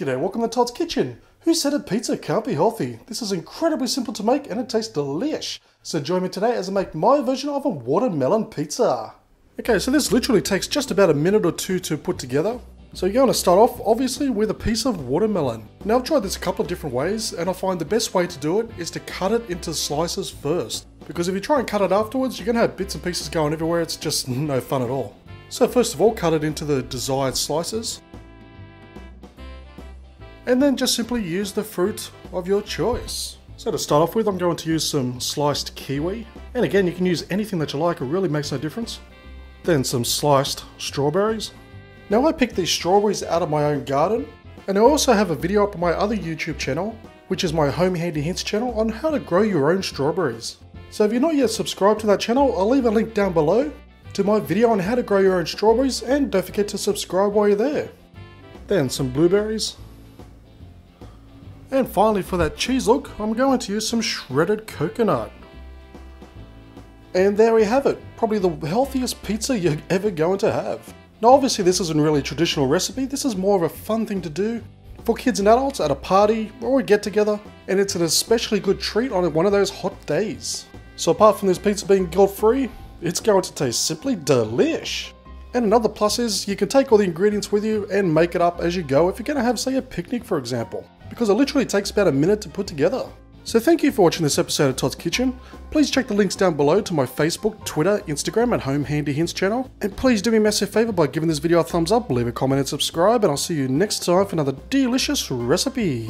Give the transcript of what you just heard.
G'day, welcome to Todd's Kitchen. Who said a pizza can't be healthy? This is incredibly simple to make and it tastes delish. So join me today as I make my version of a watermelon pizza. Okay, so this literally takes just about a minute or two to put together. So you're going to start off, obviously, with a piece of watermelon. Now I've tried this a couple of different ways and I find the best way to do it is to cut it into slices first. Because if you try and cut it afterwards, you're going to have bits and pieces going everywhere, it's just no fun at all. So first of all, cut it into the desired slices and then just simply use the fruit of your choice. So to start off with, I'm going to use some sliced kiwi. And again, you can use anything that you like, it really makes no difference. Then some sliced strawberries. Now I picked these strawberries out of my own garden, and I also have a video up on my other YouTube channel, which is my Home Handy Hints channel, on how to grow your own strawberries. So if you're not yet subscribed to that channel, I'll leave a link down below to my video on how to grow your own strawberries, and don't forget to subscribe while you're there. Then some blueberries, and finally for that cheese look, I'm going to use some shredded coconut. And there we have it, probably the healthiest pizza you're ever going to have. Now obviously this isn't really a traditional recipe, this is more of a fun thing to do for kids and adults at a party or a get together, and it's an especially good treat on one of those hot days. So apart from this pizza being guilt free, it's going to taste simply delish. And another plus is you can take all the ingredients with you and make it up as you go if you're going to have say a picnic for example because it literally takes about a minute to put together. So thank you for watching this episode of Todd's Kitchen. Please check the links down below to my Facebook, Twitter, Instagram and Home Handy Hints channel. And please do me a massive favour by giving this video a thumbs up, leave a comment and subscribe and I'll see you next time for another delicious recipe.